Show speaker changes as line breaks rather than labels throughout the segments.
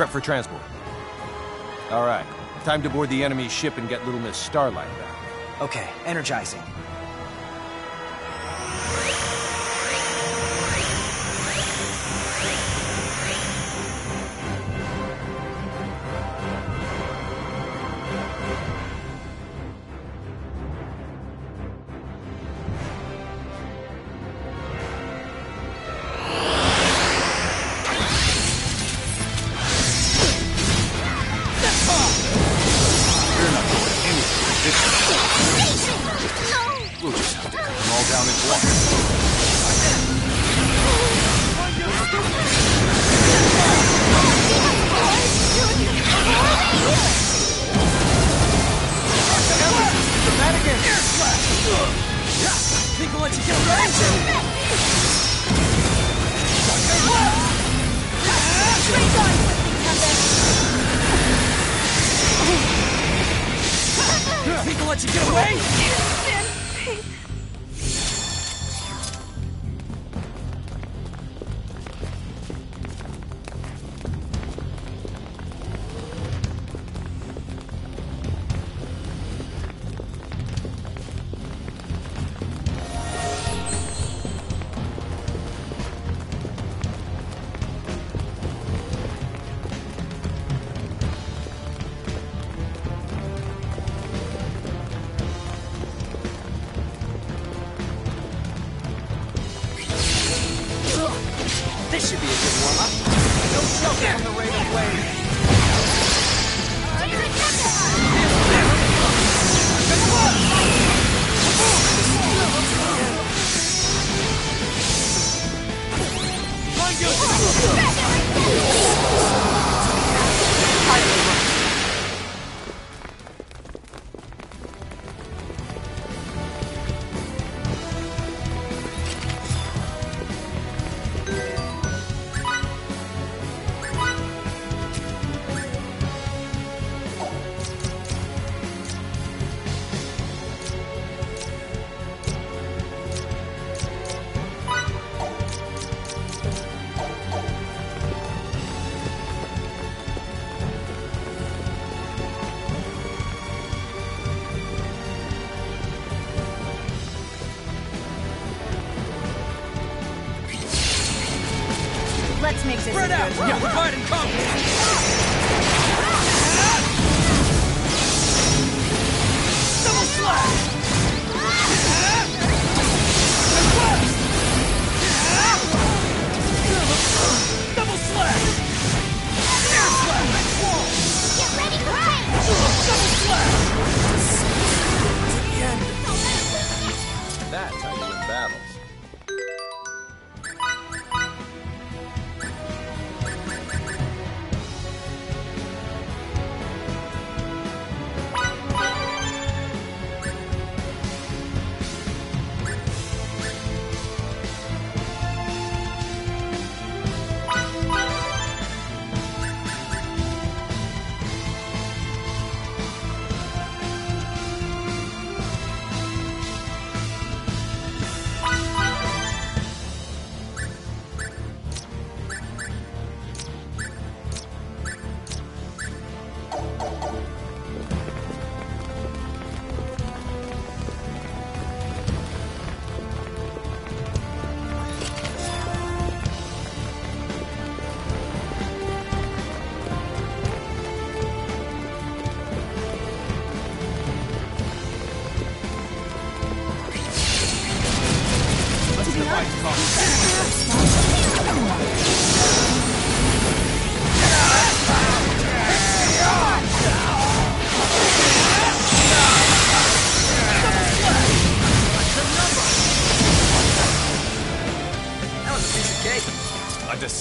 Prep for transport. All right. Time to board the enemy ship and get Little Miss Starlight back.
Okay, energizing.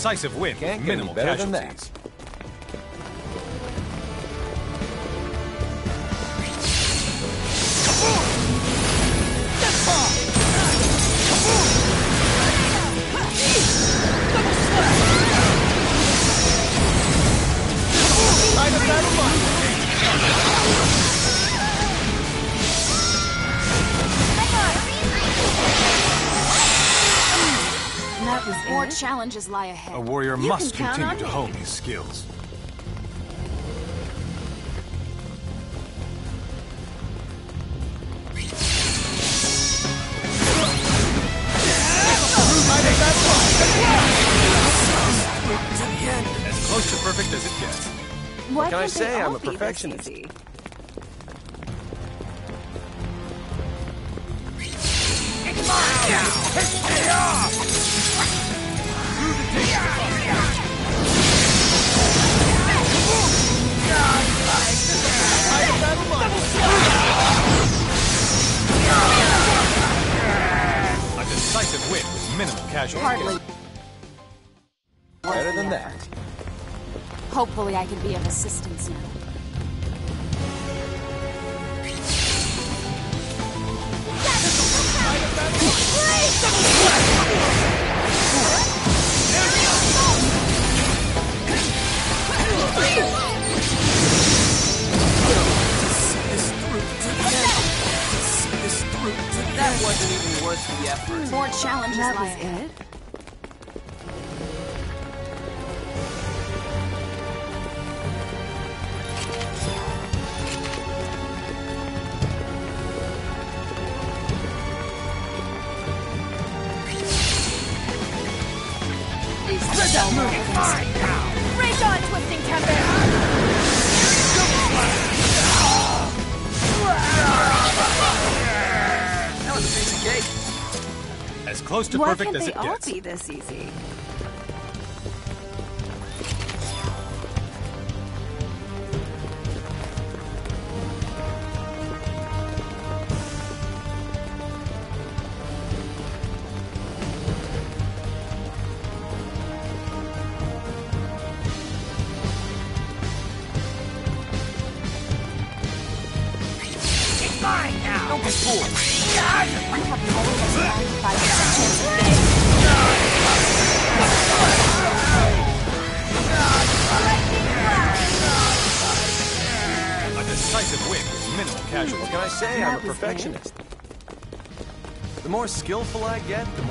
decisive win
Can't
with minimal
better
casualties.
Than that. Mm-hmm. More challenges lie ahead.
A warrior
you
must continue to hone his skills.
As close to perfect as it gets.
What
can I say? I'm a perfectionist.
Me
off! Decisive win with minimal casualties.
Hardly.
Better than that.
Hopefully I can be of assistance now.
That wasn't even worth the effort.
More challenges
That
lie
was
ahead.
it?
Rage
As close to
Why
perfect
can't
as
they
it
all
gets.
be this easy?
Skillful I get, the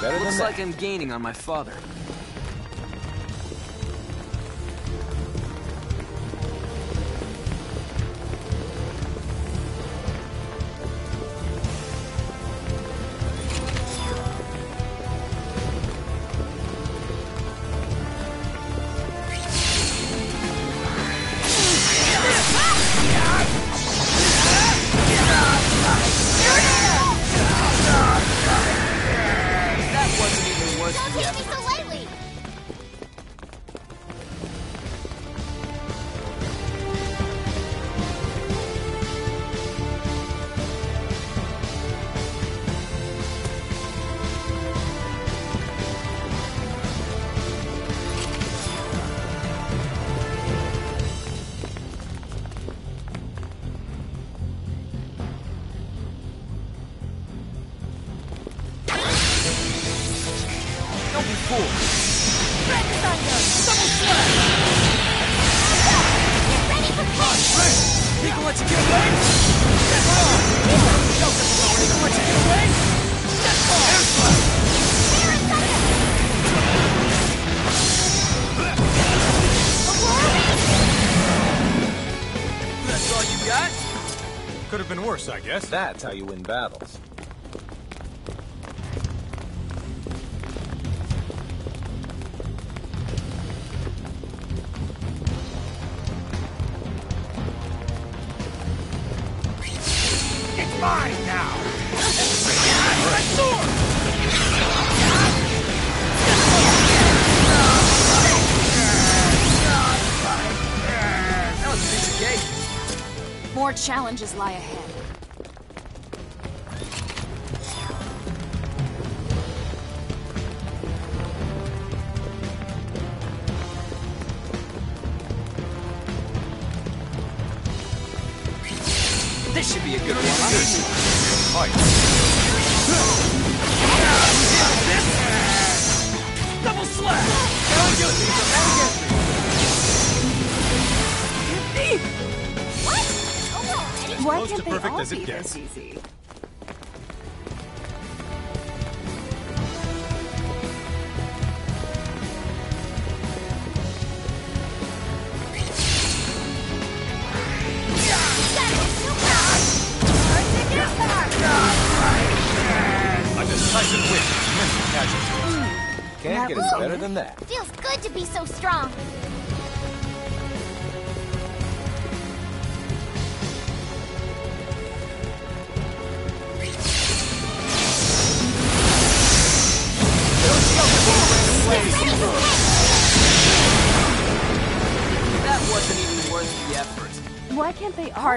better
Looks like. I'm gaining on my father.
Have been worse, I guess.
That's how you win battles.
It's mine now.
That was a piece of cake.
challenges lie ahead.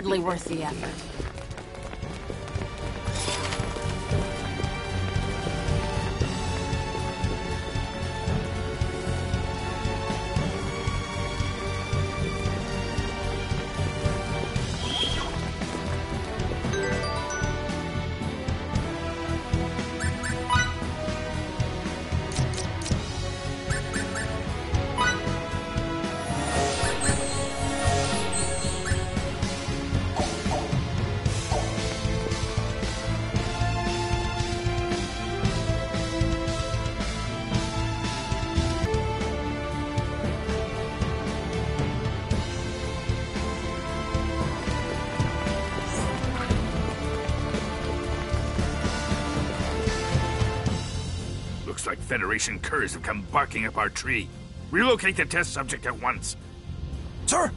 Hardly worth the effort.
Federation curs have come barking up our tree. Relocate the test subject at once.
Sir!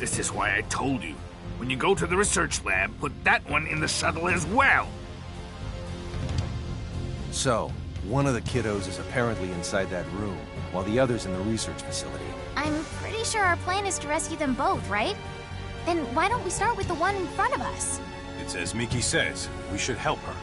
This is why I told you. When you go to the research lab, put that one in the shuttle as well.
So, one of the kiddos is apparently inside that room, while the other's in the research facility.
I'm pretty sure our plan is to rescue them both, right? Then why don't we start with the one in front of us?
It's as Miki says. We should help her.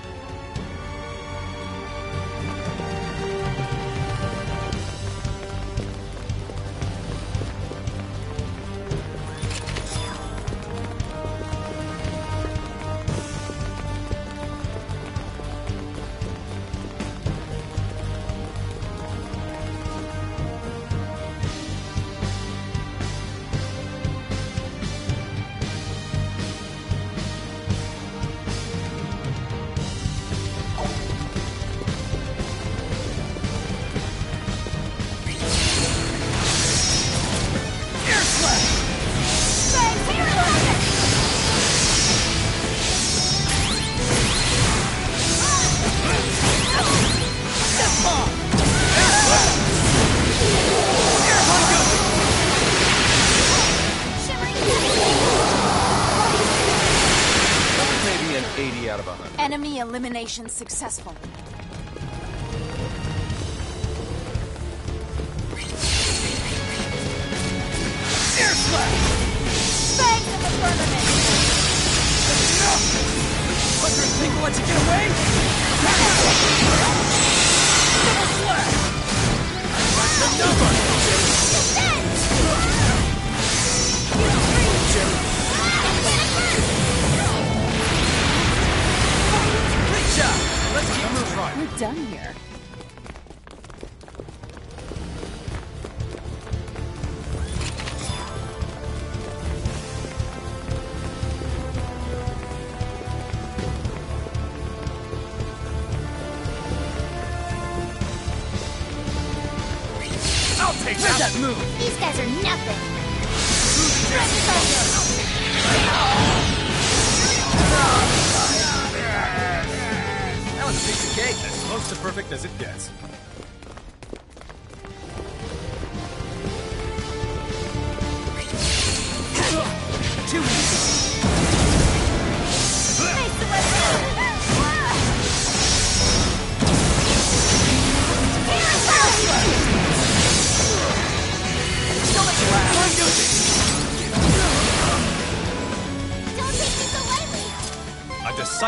Successful.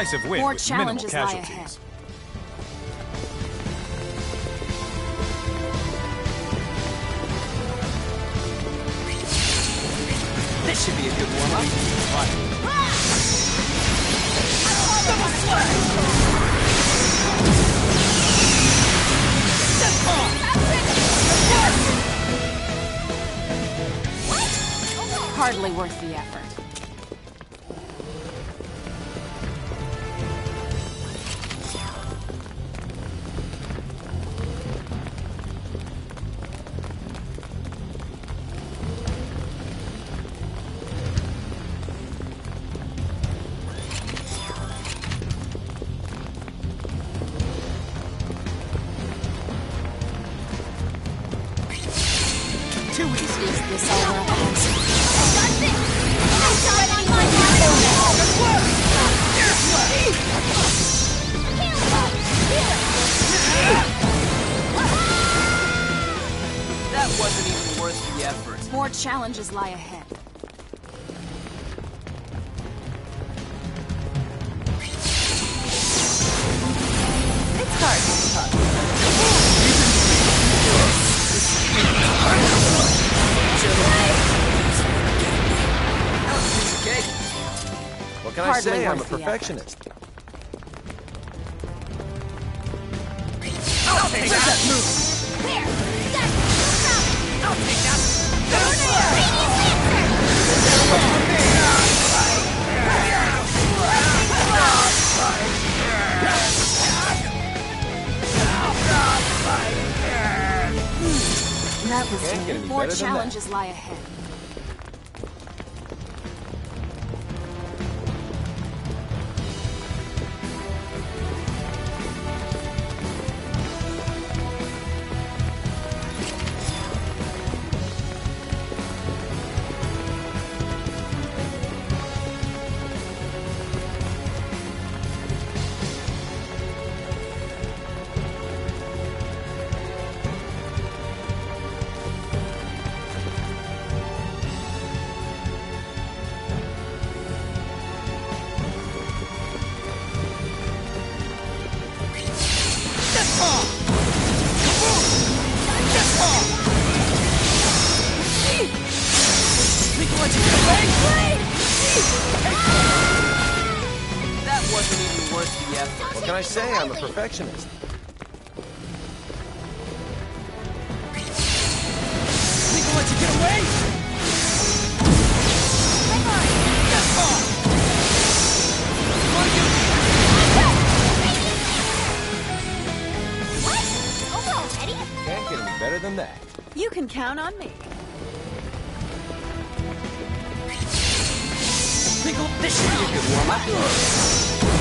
Decisive win
More
with minimal
challenges lie
casualties.
What can I say? I'm a
worth the effort.
perfectionist.
I'll take that. move. I'll take that.
That was
Can't
More
better that.
challenges lie ahead.
Perfectionist.
Think you let you get away?
Can't get any better than that.
You can count on me.
Think this should be a good warm-up.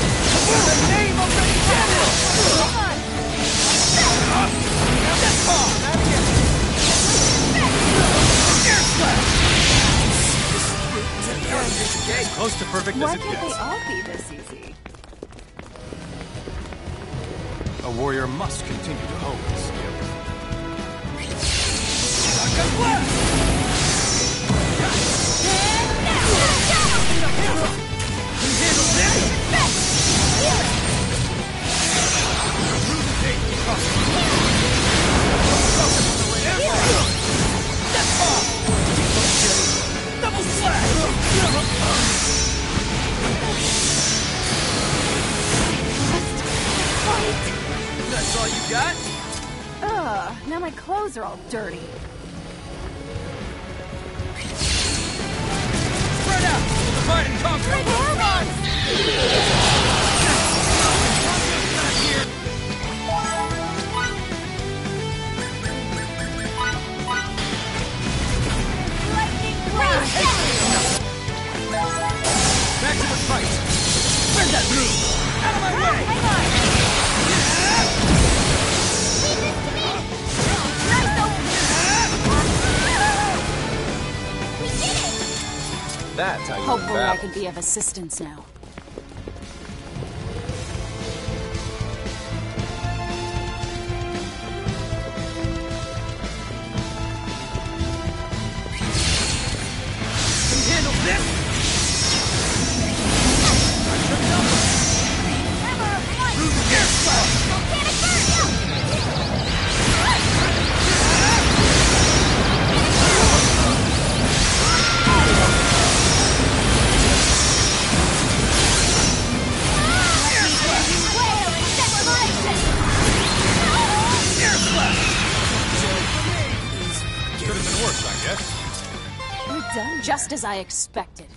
Close to perfect
Why
as it
can't they all be this easy?
A warrior must continue to hone his skills.
That's all you got?
Ugh, now my clothes are all dirty.
Spread out! Divide and conquer! That move? Out of my way!
That's how you
Hopefully I can be of assistance now.
I expected.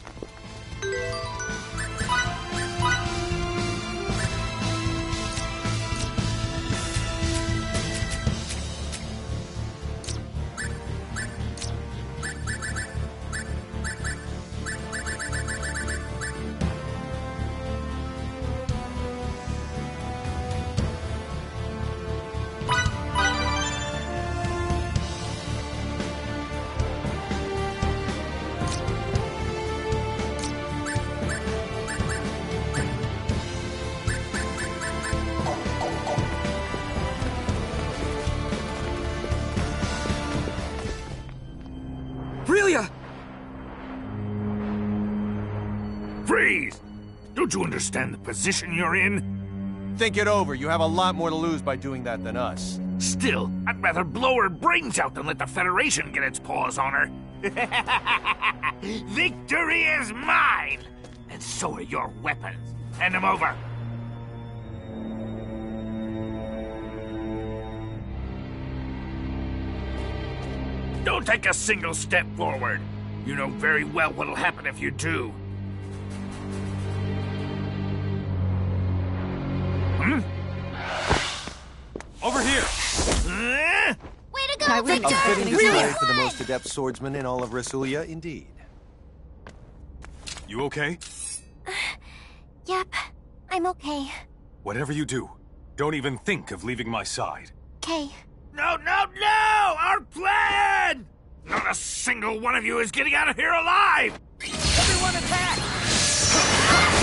Understand the position you're in?
Think it over. You have a lot more to lose by doing that than us.
Still, I'd rather blow her brains out than let the Federation get its paws on her. Victory is mine! And so are your weapons. Hand them over. Don't take a single step forward. You know very well what'll happen if you do.
Over here!
Way to go,
I
Victor!
A fitting
Really?
for the most adept swordsman in all of Resulia, indeed.
You okay?
Yep, I'm okay.
Whatever you do, don't even think of leaving my side.
Okay.
No, no, no! Our plan! Not a single one of you is getting out of here alive!
Everyone attack!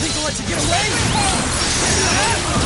Think they'll let you get away?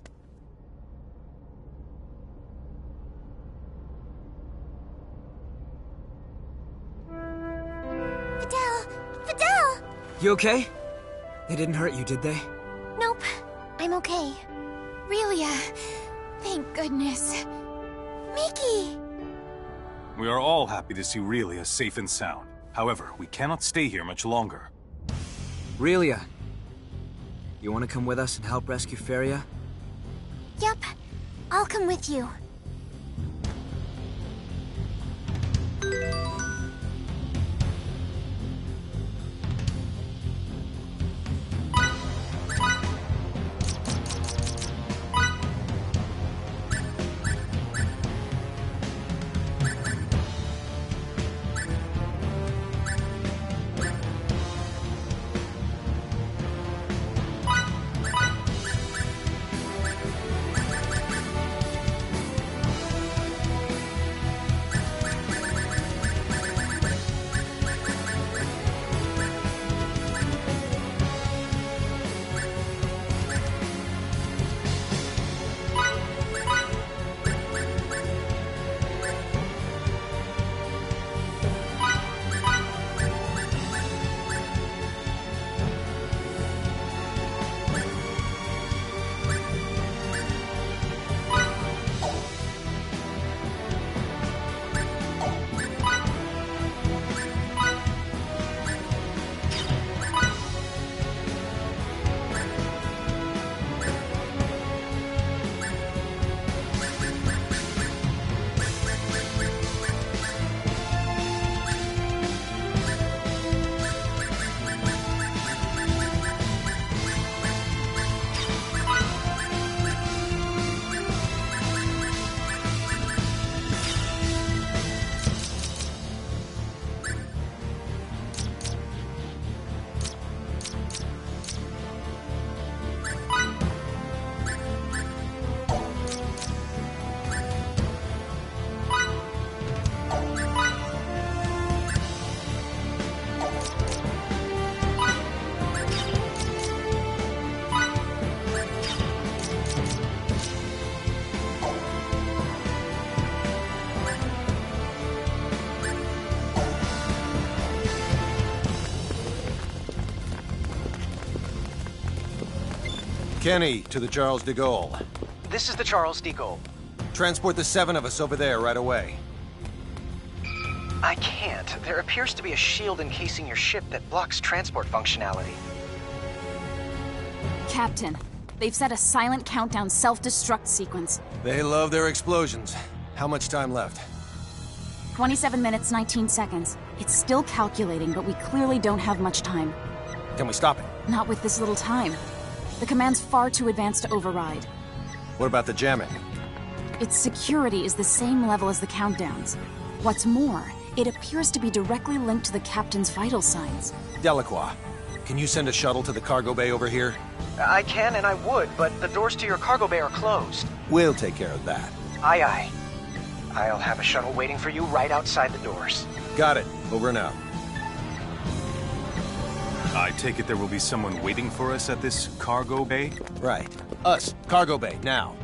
You okay? They didn't hurt you, did they?
Nope, I'm okay. Relia, uh, thank goodness. Miki!
We are all happy to see Relia safe and sound. However, we cannot stay here much longer.
Relia. You want to come with us and help rescue Feria?
Yep, I'll come with you.
Kenny, to the Charles D. Goale.
This is the Charles D. Goale.
Transport the seven of us over there right away.
I can't. There appears to be a shield encasing your ship that blocks transport functionality.
Captain, they've set a silent countdown self-destruct sequence.
They love their explosions. How much time left?
27 minutes, 19 seconds. It's still calculating, but we clearly don't have much time.
Can we stop it?
Not with this little time. The command's far too advanced to override.
What about the jamming?
Its security is the same level as the countdowns. What's more, it appears to be directly linked to the captain's vital signs.
Delacroix, can you send a shuttle to the cargo bay over here?
I can and I would, but the doors to your cargo bay are closed.
We'll take care of that.
Aye, aye. I'll have a shuttle waiting for you right outside the doors.
Got it. Over and out.
I take it there will be someone waiting for us at this cargo bay?
Right. Us. Cargo bay, now.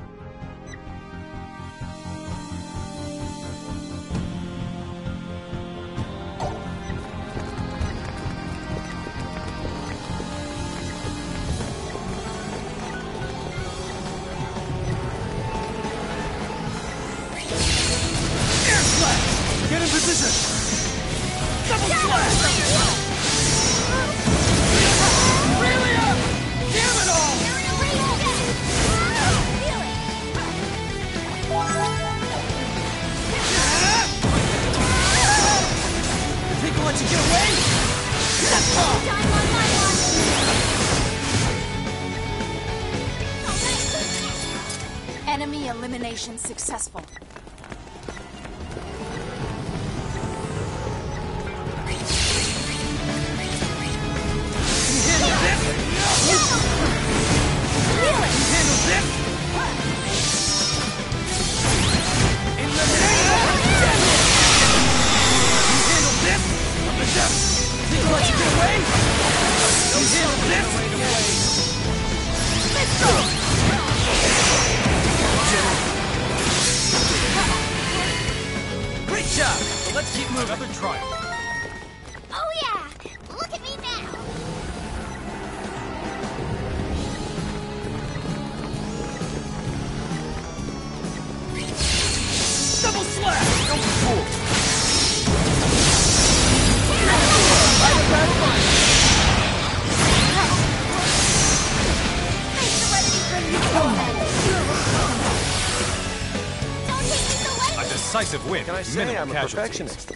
I say
Minimal
I'm a
casualties.
perfectionist?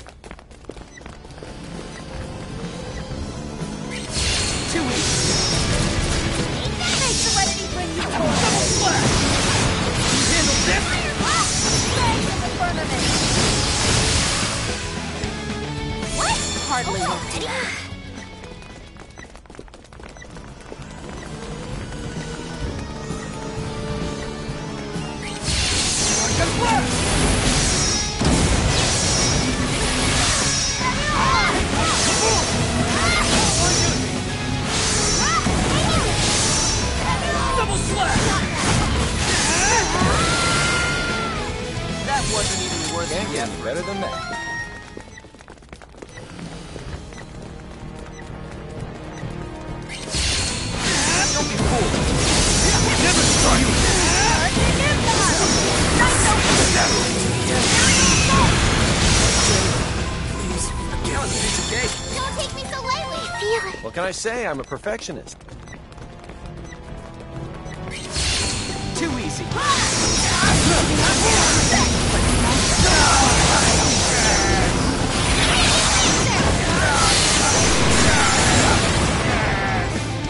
Can I say? I'm a perfectionist.
Too easy.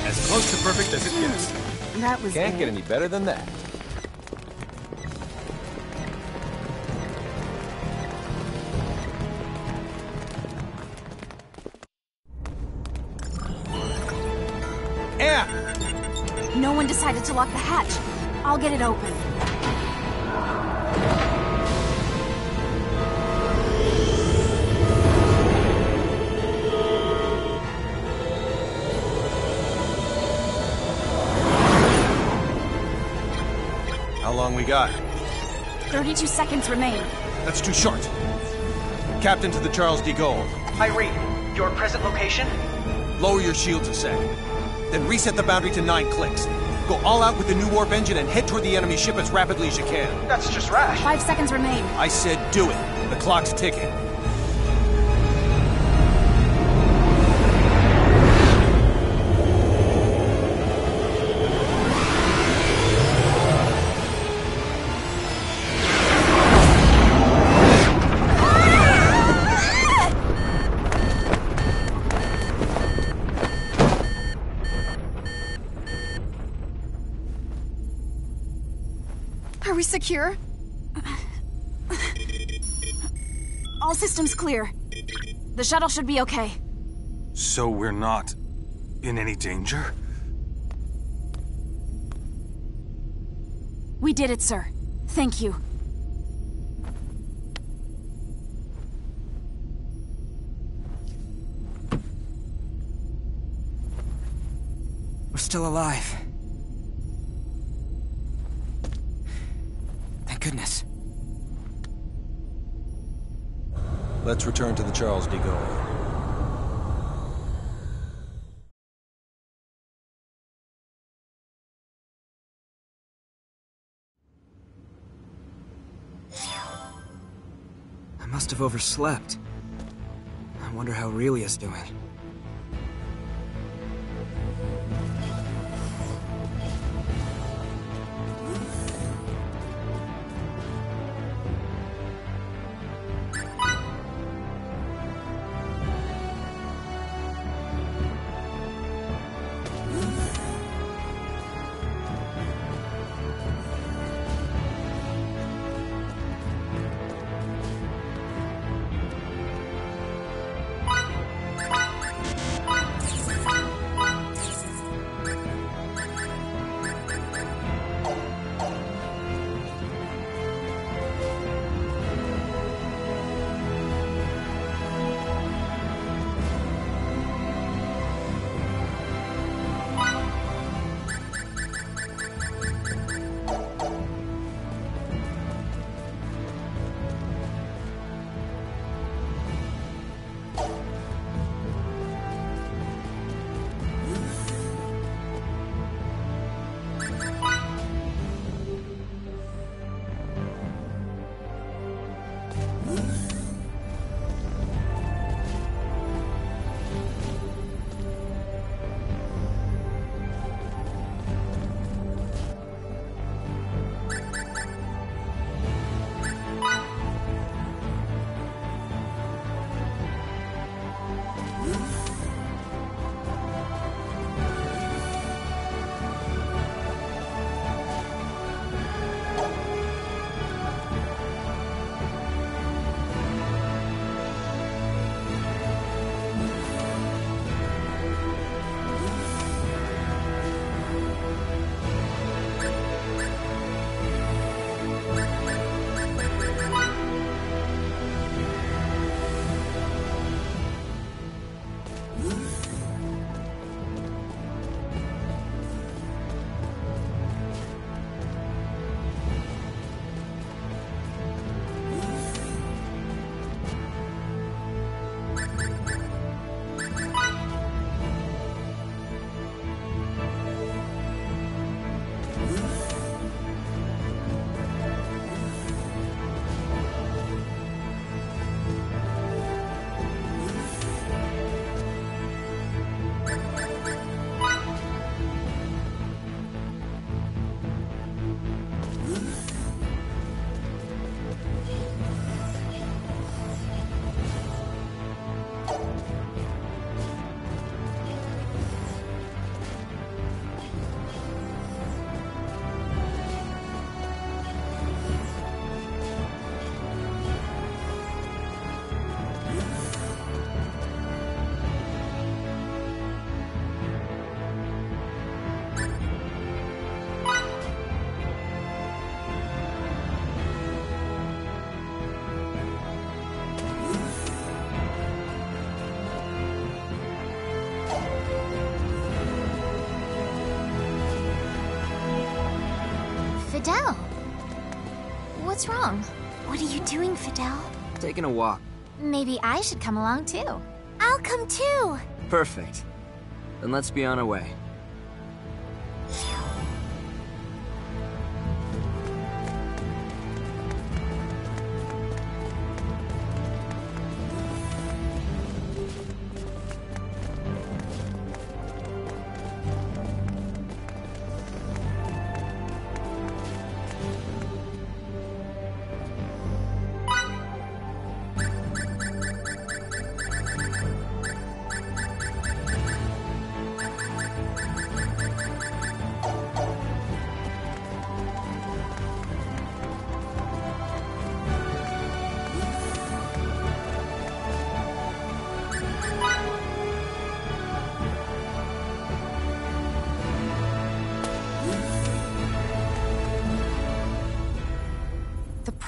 As close to perfect as it gets.
That was
Can't
good.
get any better than that.
No decided to lock the hatch. I'll get it open.
How long we got?
32 seconds remain.
That's too short. Captain to the Charles D. Goale.
Irene, your present location?
Lower your shields a sec. Then reset the boundary to nine clicks. Go all out with the new warp engine and head toward the enemy ship as rapidly as you can.
That's just rash.
Five seconds remain.
I said do it. The clock's ticking.
We secure? All systems clear. The shuttle should be okay.
So we're not in any danger?
We did it, sir. Thank you.
We're still alive. Goodness.
Let's return to the Charles D. Goale.
I must have overslept. I wonder how Aurelia's doing.
Fidel?
Taking a walk.
Maybe I should come along too. I'll come too!
Perfect. Then let's be on our way.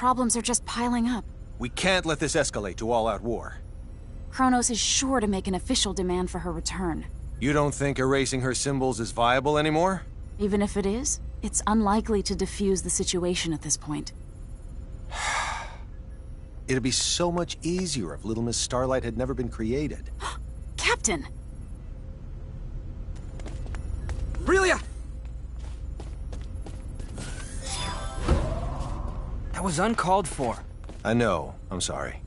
Problems are just piling up.
We can't let this escalate to all-out war.
Kronos is sure to make an official demand for her return.
You don't think erasing her symbols is viable anymore?
Even if it is, it's unlikely to defuse the situation at this point.
It'd be so much easier if Little Miss Starlight had never been created.
Captain!
Relia! Was uncalled for.
I know. I'm sorry.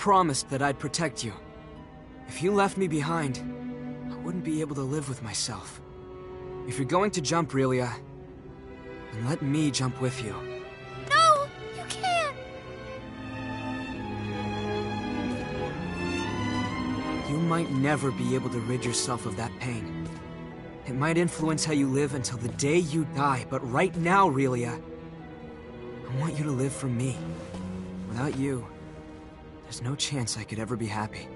Promised that I'd protect you. If you left me behind, I wouldn't be able to live with myself. If you're going to jump, Relia, then let me jump with you.
No! You can't!
You might never be able to rid yourself of that pain. It might influence how you live until the day you die, but right now, Relia, I want you to live for me. Without you, there's no chance I could ever be happy.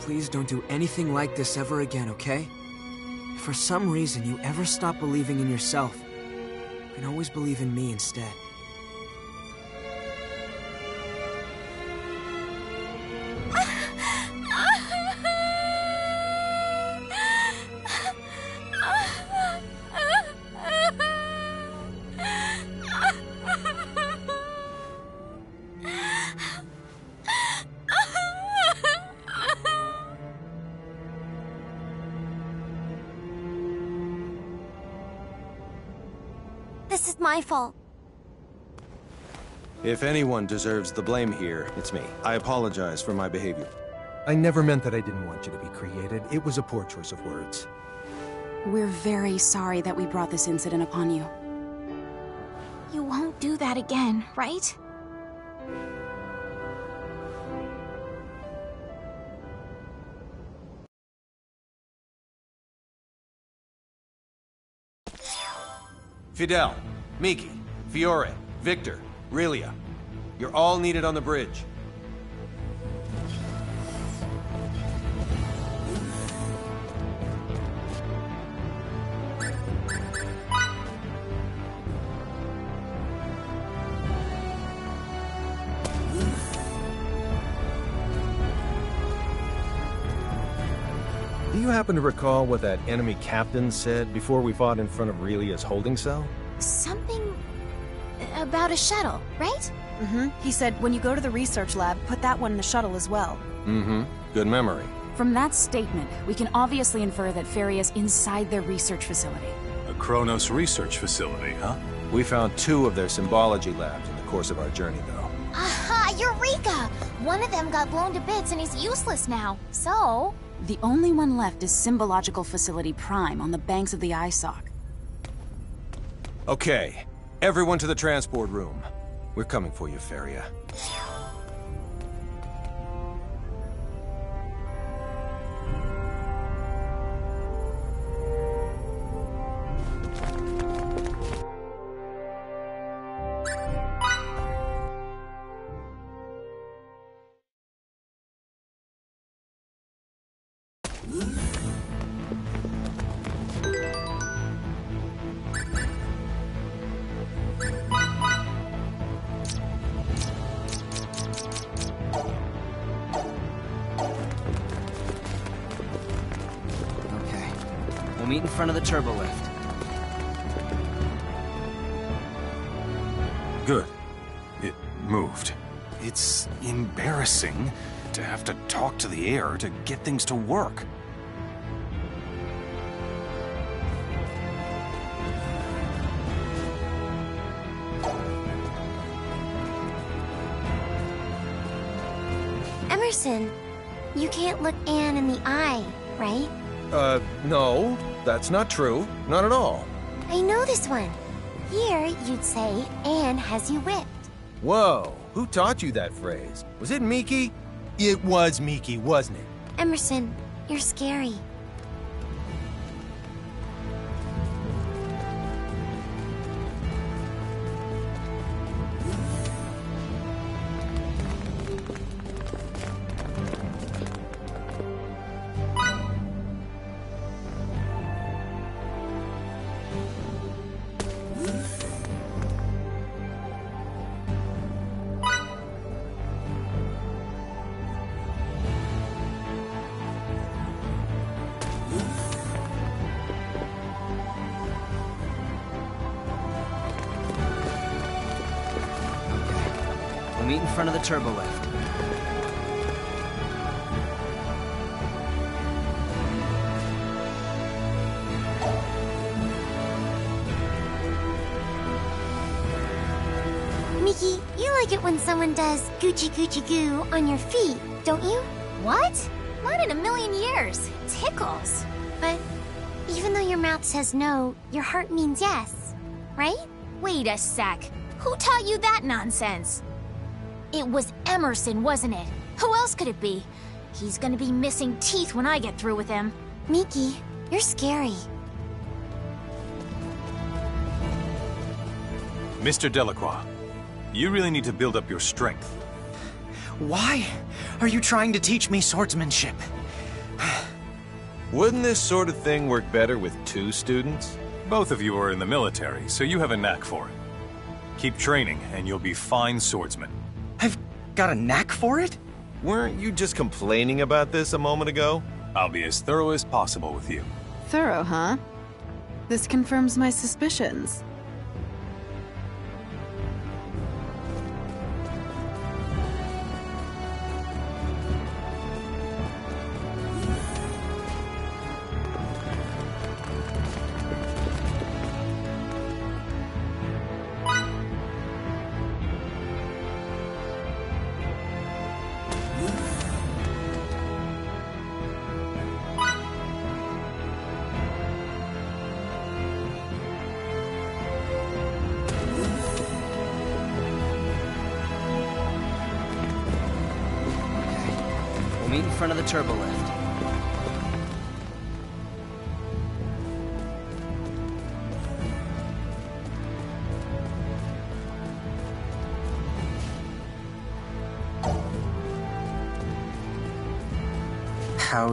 Please don't do anything like this ever again, okay? If for some reason you ever stop believing in yourself, you can always believe in me instead.
This fault.
If anyone deserves the blame here, it's me. I apologize for my behavior. I never meant that I didn't want you to be created. It was a poor choice of words.
We're very sorry that we brought this incident upon you.
You won't do that again, right?
Fidel, Miki, Fiore, Victor, Relia. You're all needed on the bridge.
Do you happen to recall what that enemy captain said before we fought in front of Relia's holding cell?
Something about a shuttle, right?
Mm-hmm. He said, when you go to the research lab, put that one in the shuttle as well.
Mm-hmm. Good memory.
From that statement, we can obviously infer that Ferry is inside their research facility.
A Kronos research facility, huh?
We found two of their symbology labs in the course of our journey, though.
Aha! Eureka! One of them got blown to bits and is useless now. So,
The only one left is Symbological Facility Prime on the banks of the ISOC.
Okay, everyone to the transport room. We're coming for you, Feria.
things to work.
Emmerson, you can't look Anne in the eye, right?
Uh, no, that's not true. Not at all.
I know this one. Here, you'd say, Anne has you whipped.
Whoa, who taught you that phrase? Was it Miki? It was Miki, wasn't it?
Emmerson, you're scary.
Turbo lift.
Miki, you like it when someone does Gucci Gucci Goo on your feet, don't you?
What? Not in a million years. It tickles.
But even though your mouth says no, your heart means yes, right?
Wait a sec. Who taught you that nonsense? It was Emmerson, wasn't it? Who else could it be? He's gonna be missing teeth when I get through with him.
Miki, you're scary.
Mr. Delacroix, you really need to build up your strength.
Why are you trying to teach me swordsmanship?
Wouldn't this sort of thing work better with two students?
Both of you are in the military, so you have a knack for it. Keep training, and you'll be fine swordsmen.
I've got a knack for it?
Weren't you just complaining about this a moment ago?
I'll be as thorough as possible with you.
Thorough, huh? This confirms my suspicions.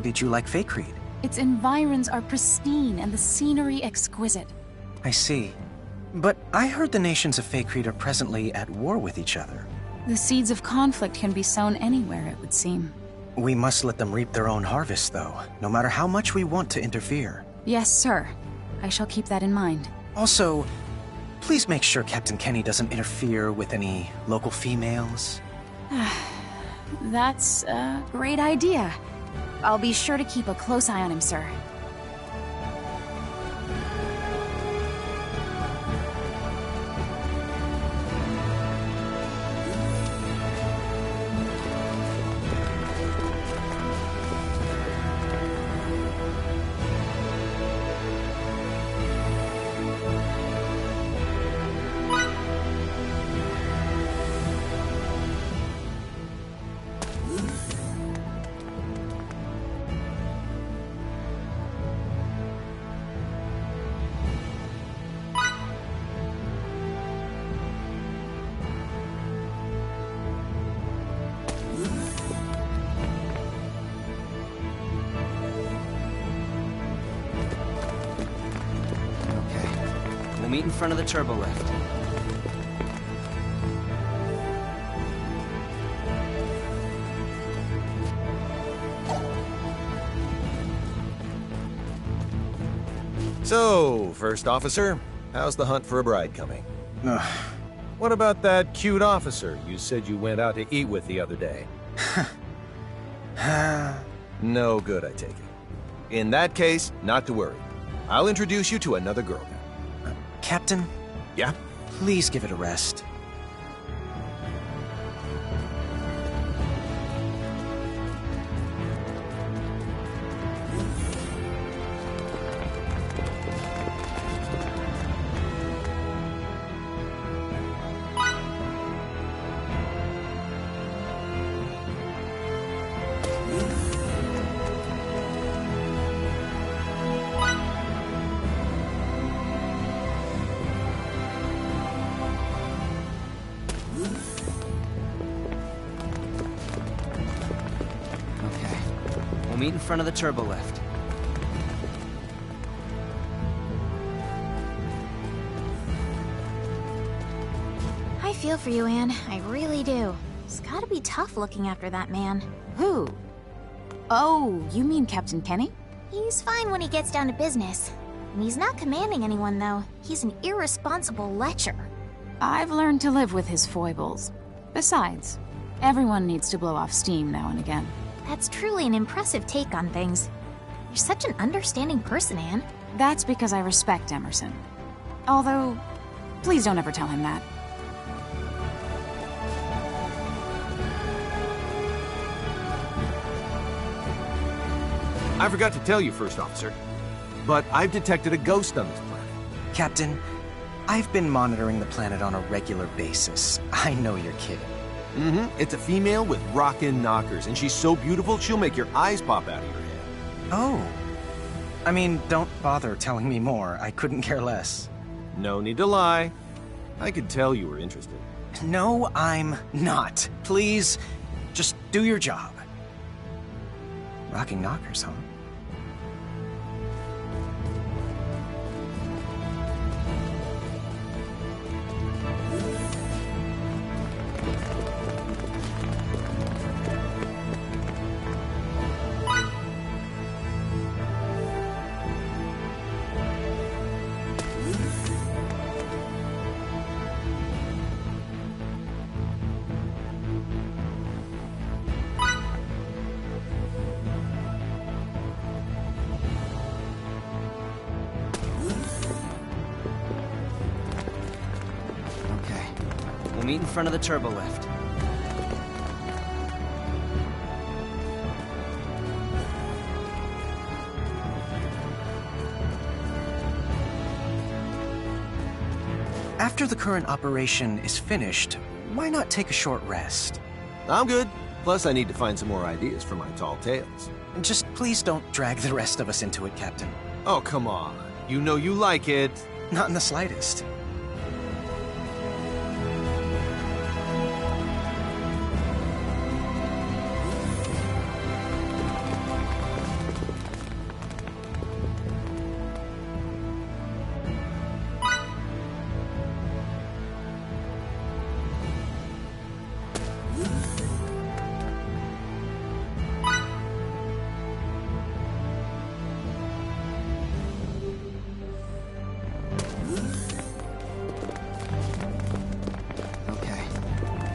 Did you like Faykreed?
Its environs are pristine and the scenery exquisite.
I see. But I heard the nations of Faykreed are presently at war with each other.
The seeds of conflict can be sown anywhere, it would seem.
We must let them reap their own harvest, though, no matter how much we want to interfere.
Yes, sir. I shall keep that in mind.
Also, please make sure Captain Kenny doesn't interfere with any local females.
That's a great idea. I'll be sure to keep a close eye on him, sir.
Front of the turbo lift.
So, first officer, how's the hunt for a bride coming?
Ugh.
What about that cute officer you said you went out to eat with the other day? no good, I take it. In that case, not to worry. I'll introduce you to another girl.
Captain,
Yeah?
please give it a rest.
Front of the turbo lift.
I feel for you, Anne. I really do. It's gotta be tough looking after that man.
Who? Oh, you mean Captain Kenny?
He's fine when he gets down to business. And he's not commanding anyone, though. He's an irresponsible lecher.
I've learned to live with his foibles. Besides, everyone needs to blow off steam now and again.
That's truly an impressive take on things. You're such an understanding person, Anne.
That's because I respect Emmerson. Although, please don't ever tell him that.
I forgot to tell you, First Officer, but I've detected a ghost on this planet.
Captain, I've been monitoring the planet on a regular basis. I know you're kidding.
Mm-hmm. It's a female with rockin' knockers, and she's so beautiful she'll make your eyes pop out of your head.
Oh. I mean, don't bother telling me more. I couldn't care less.
No need to lie. I could tell you were interested.
No, I'm not. Please, just do your job. Rocking knockers, huh?
Front of the turbo lift.
After the current operation is finished, why not take a short rest?
I'm good. Plus, I need to find some more ideas for my tall tales.
Just please don't drag the rest of us into it, Captain.
Oh, come on. You know you like it.
Not in the slightest.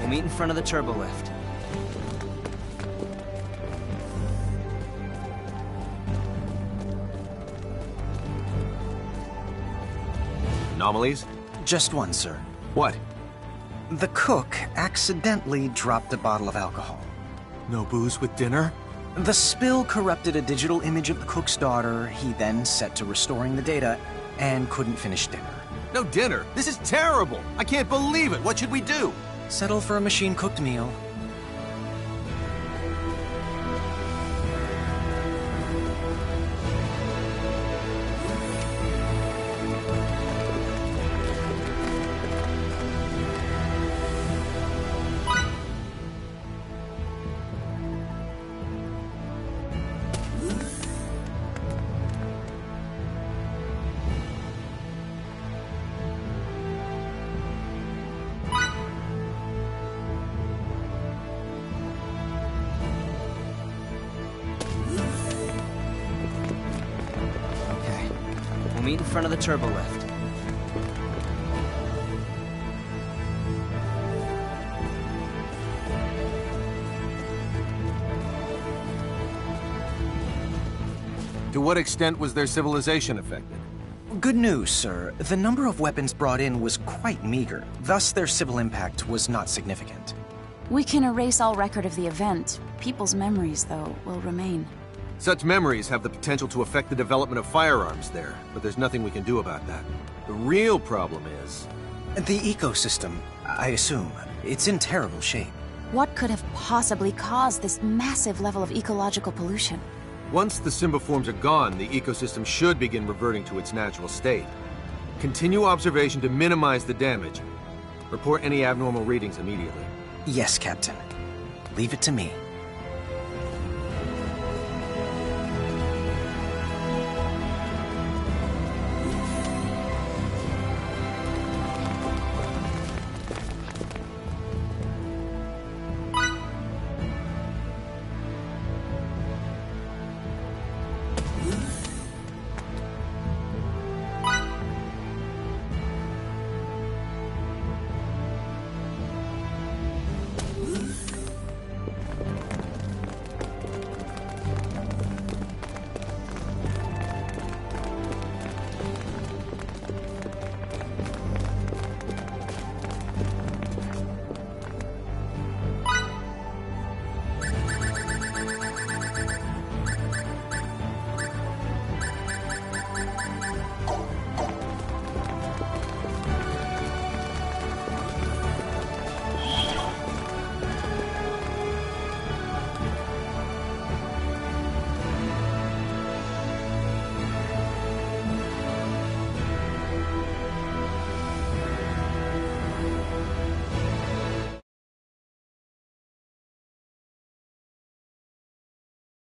We'll meet in front of the turbo lift.
Anomalies?
Just one, sir.
What?
The cook accidentally dropped a bottle of alcohol.
No booze with dinner?
The spill corrupted a digital image of the cook's daughter. He then set to restoring the data and couldn't finish dinner.
No dinner? This is terrible! I can't believe it! What should we do?
Settle for a machine cooked meal.
Turbo lift.
To what extent was their civilization affected?
Good news, sir. The number of weapons brought in was quite meager, thus their civil impact was not significant.
We can erase all record of the event. People's memories, though, will remain.
Such memories have the potential to affect the development of firearms there, but there's nothing we can do about that. The real problem is...
The ecosystem, I assume, it's in terrible shape.
What could have possibly caused this massive level of ecological pollution?
Once the Symbiforms are gone, the ecosystem should begin reverting to its natural state. Continue observation to minimize the damage. Report any abnormal readings immediately.
Yes, Captain. Leave it to me.